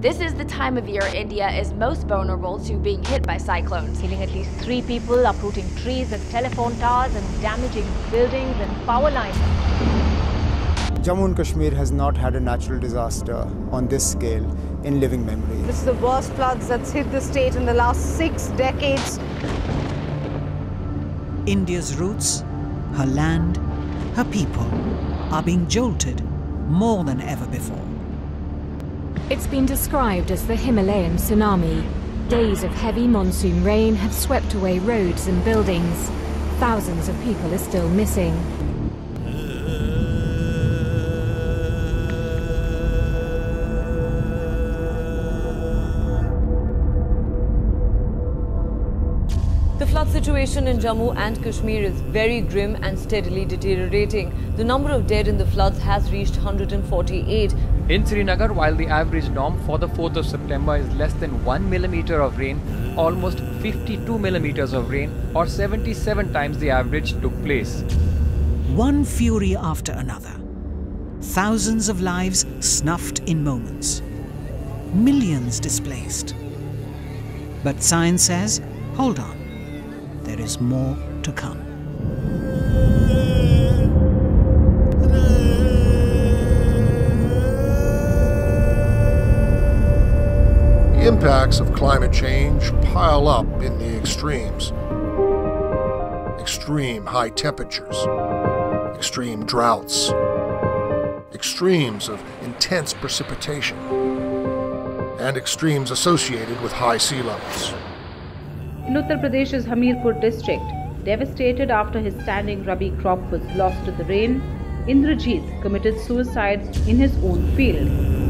This is the time of year India is most vulnerable to being hit by cyclones. Killing at least three people, uprooting trees and telephone towers, and damaging buildings and power lines. Jammu and Kashmir has not had a natural disaster on this scale in living memory. This is the worst floods that's hit the state in the last six decades. India's roots, her land, her people are being jolted more than ever before. It's been described as the Himalayan tsunami. Days of heavy monsoon rain have swept away roads and buildings. Thousands of people are still missing. The flood situation in Jammu and Kashmir is very grim and steadily deteriorating. The number of dead in the floods has reached 148. In Srinagar, while the average norm for the 4th of September is less than 1 millimeter of rain, almost 52 millimeters of rain, or 77 times the average, took place. One fury after another. Thousands of lives snuffed in moments. Millions displaced. But science says, hold on, there is more to come. The impacts of climate change pile up in the extremes. Extreme high temperatures, extreme droughts, extremes of intense precipitation, and extremes associated with high sea levels. In Uttar Pradesh's Hamirpur district, devastated after his standing rabi crop was lost to the rain, Indrajit committed suicide in his own field.